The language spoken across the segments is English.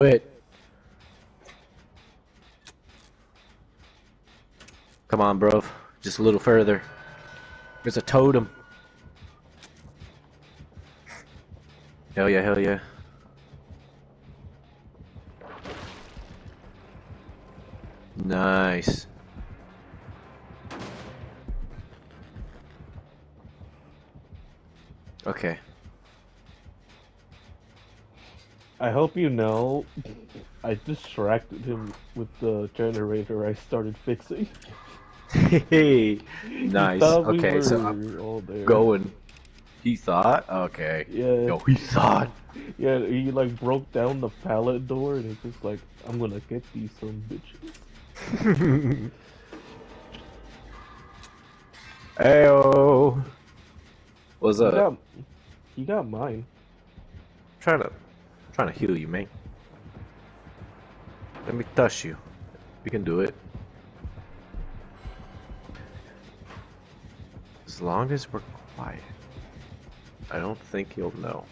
it. Come on, bro. Just a little further. There's a totem. Hell yeah, hell yeah. Nice. Okay. I hope you know, I distracted him with the generator I started fixing. Hey, He nice. we Okay, so I'm all there. going. He thought? Okay. Yeah, No, he thought. yeah. He like broke down the pallet door, and it's just like, I'm gonna get these some bitches. Ayo. What's You up? got, you got mine. trying to trying to heal you, man. Let me touch you. We can do it. As long as we're quiet. I don't think he'll know.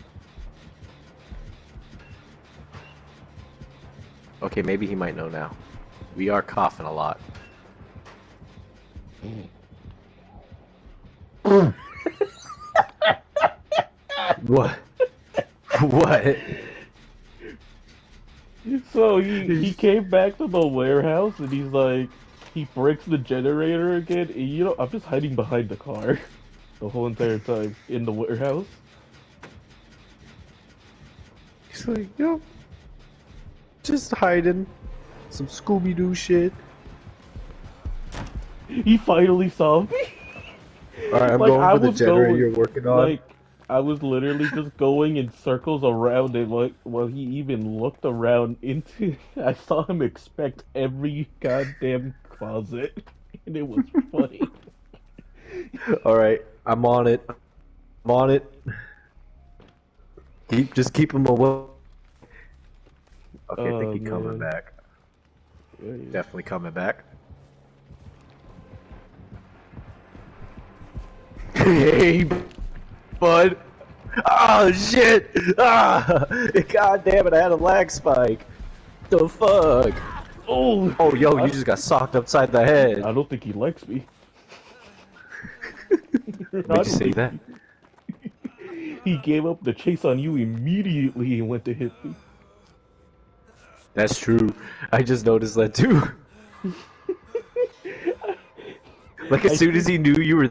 Okay, maybe he might know now. We are coughing a lot. what? what? So he he came back to the warehouse, and he's like, he breaks the generator again. And, you know, I'm just hiding behind the car the whole entire time in the warehouse. He's like, yo, just hiding some Scooby Doo shit. He finally saw me. Alright, I'm Like, going I for the generator going- you're working on. Like I was literally just going in circles around it. Like while he even looked around into, I saw him expect every goddamn closet, and it was funny. Alright, I'm on it. I'm on it. Keep just keep him away. Okay, I Oh, think he's coming back. Yeah, yeah. Definitely coming back. hey, bud. Oh shit! Ah! God damn it! I had a lag spike. The fuck? Oh, Oh, yo, you just got socked upside the head. I don't think he likes me. Did you say that? He gave up the chase on you immediately and went to hit me. That's true. I just noticed that too. like as I soon as he knew you were